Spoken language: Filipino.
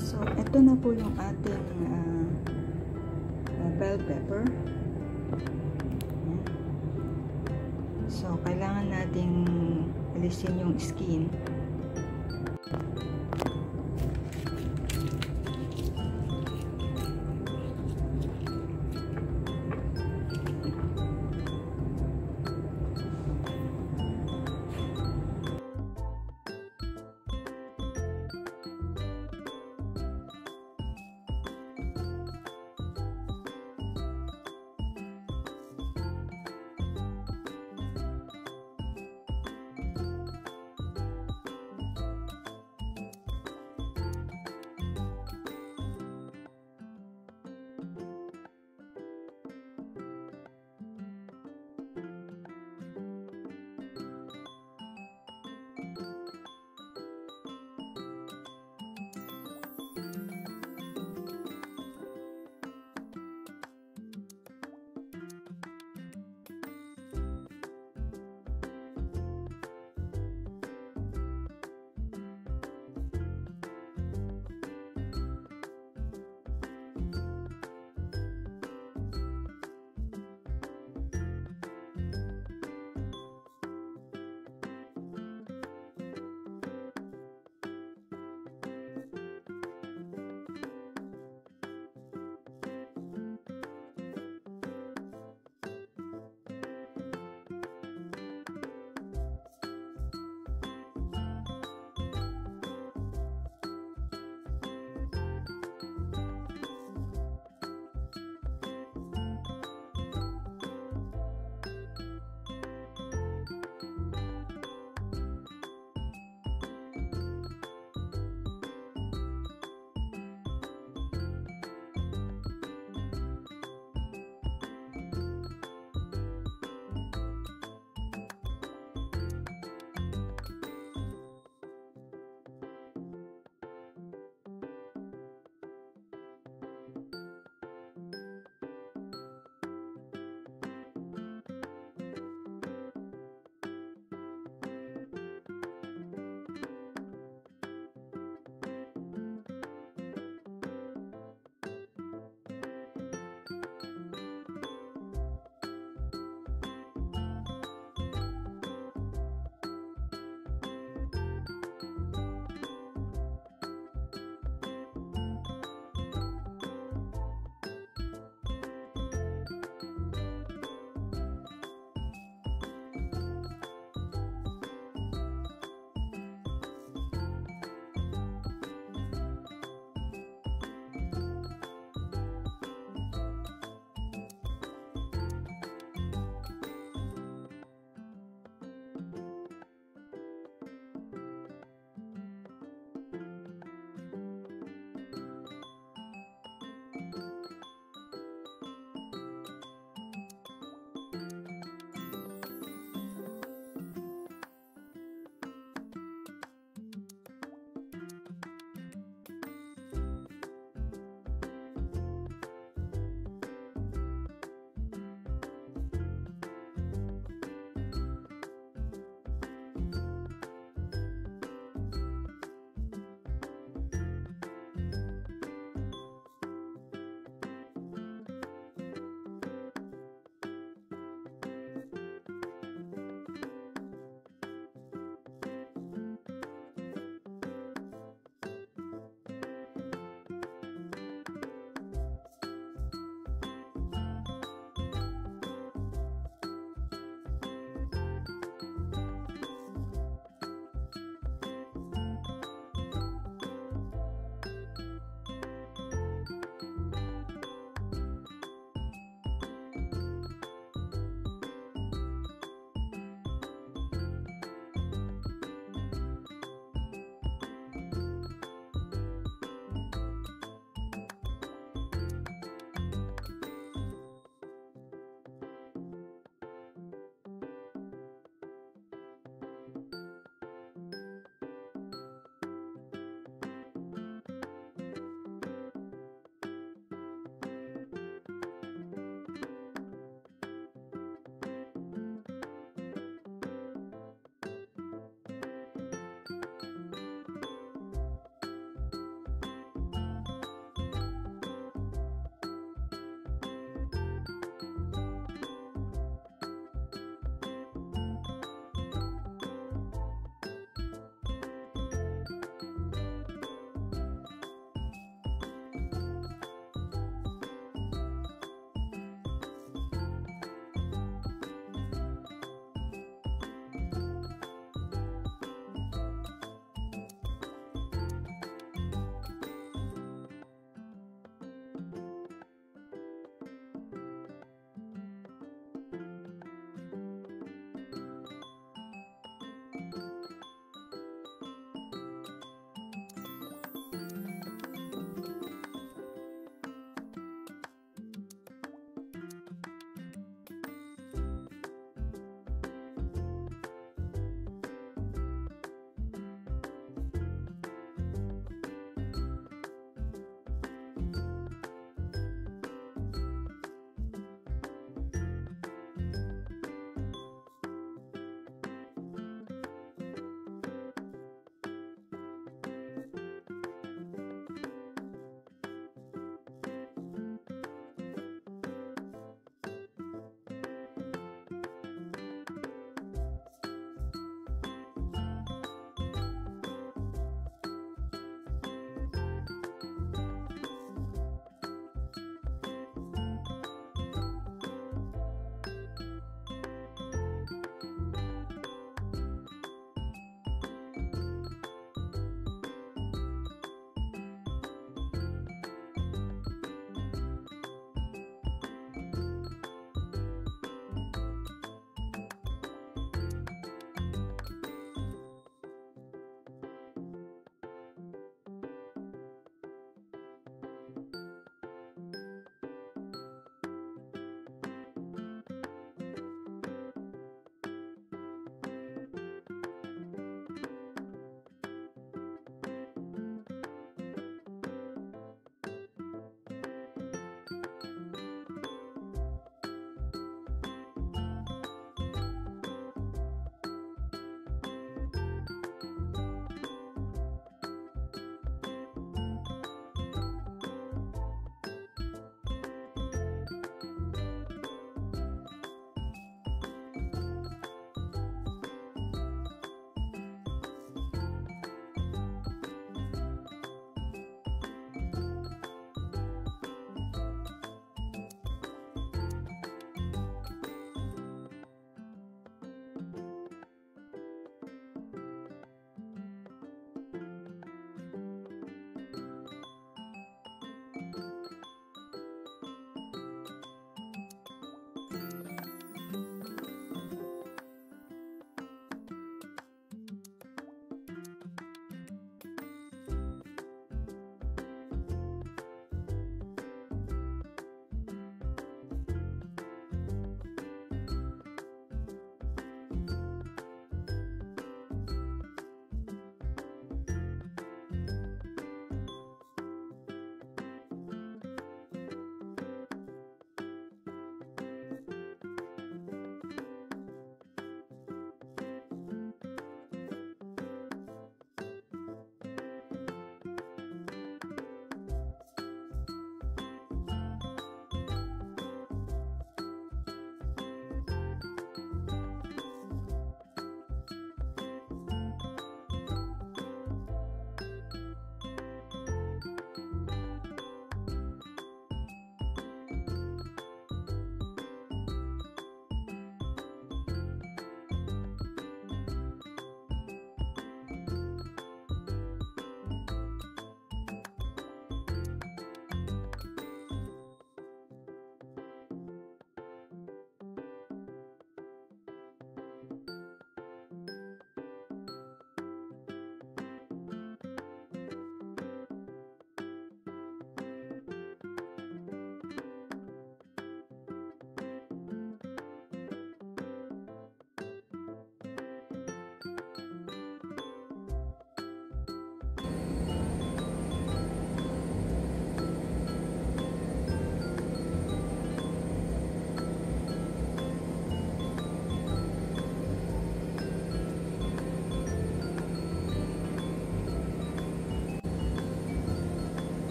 So, ito na po yung ating ah, ah, bell pepper. Ayan. So, kailangan nating alisin yung skin.